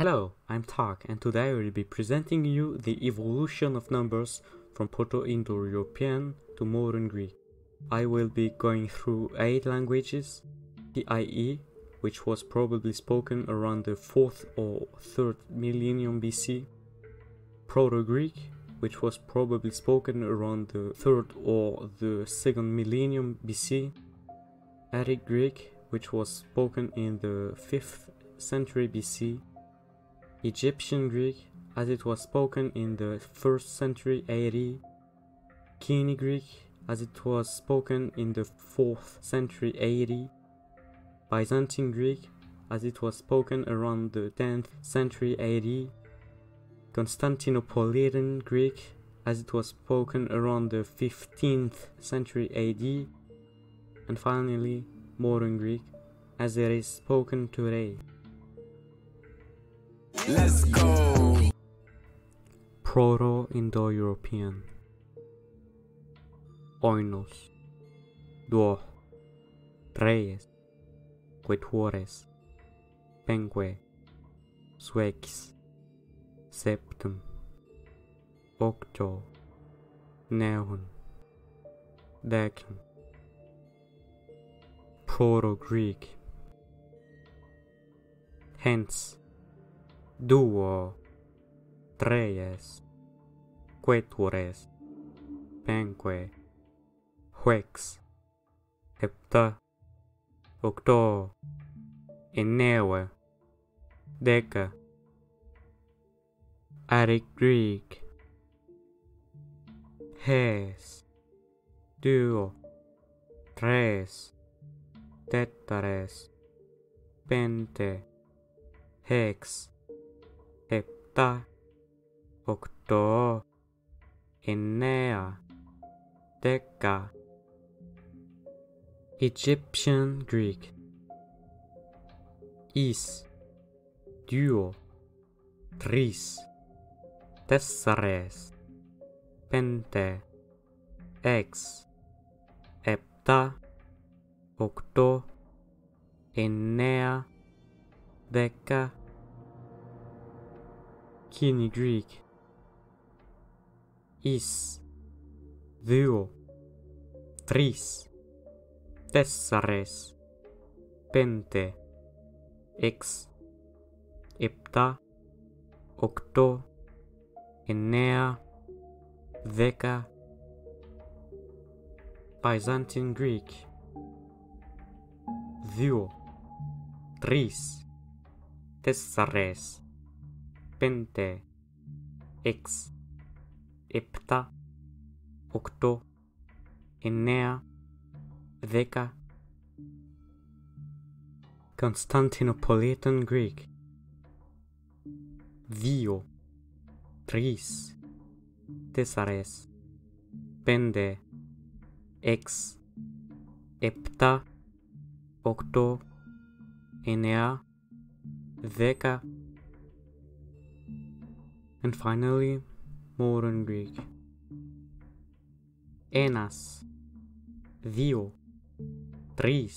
Hello, I'm Tark and today I will be presenting you the evolution of numbers from Proto-Indo-European to Modern Greek. I will be going through 8 languages, the IE, which was probably spoken around the 4th or 3rd millennium BC, Proto-Greek, which was probably spoken around the 3rd or the 2nd millennium BC, Attic Greek, which was spoken in the 5th century BC, Egyptian Greek, as it was spoken in the 1st century AD, Koine Greek, as it was spoken in the 4th century AD, Byzantine Greek, as it was spoken around the 10th century AD, Constantinopolitan Greek, as it was spoken around the 15th century AD, and finally Modern Greek, as it is spoken today. Let's go. Proto-Indo-European Oinos. Duo. Reyes. Quetuores Pengue Suex. Septum. Octo Neon Decim Proto-Greek. Hence duo, tres, quetures, penque, huex, hepta, octo, enneue, deca, Attic Greek, hes, duo, tres, tetrares, pente, hex, Hepta Octo Enea Deca Egyptian Greek. Is Duo Tris. Tessares Pente. Ex. Epta. Octo Enea Deca Koine Greek. Is. Duo. Tris. Tessares. Pente. Ex. Epta. Octo. Enea. Deca. Byzantine Greek. Duo. Tris. Tessares πέντε, έξι, επτά, οκτώ, εννέα, δέκα. Constantinopolitan Greek. Δύο, τρεις, τέσσερες, πέντε, έξι, επτά, οκτώ, εννέα, δέκα, and finally Modern Greek Enas Δύο Τρεις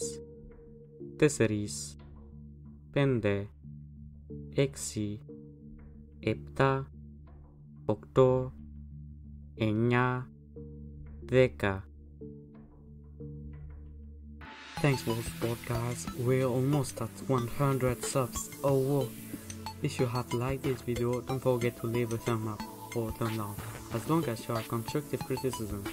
Τέσσερις Πέντε Έξι Επτά Οκτώ Εννιά Δέκα Thanks for the support guys, we're almost at 100 subs, oh whoa. If you have liked this video, don't forget to leave a thumb up or thumb down, as long as you are constructive criticism.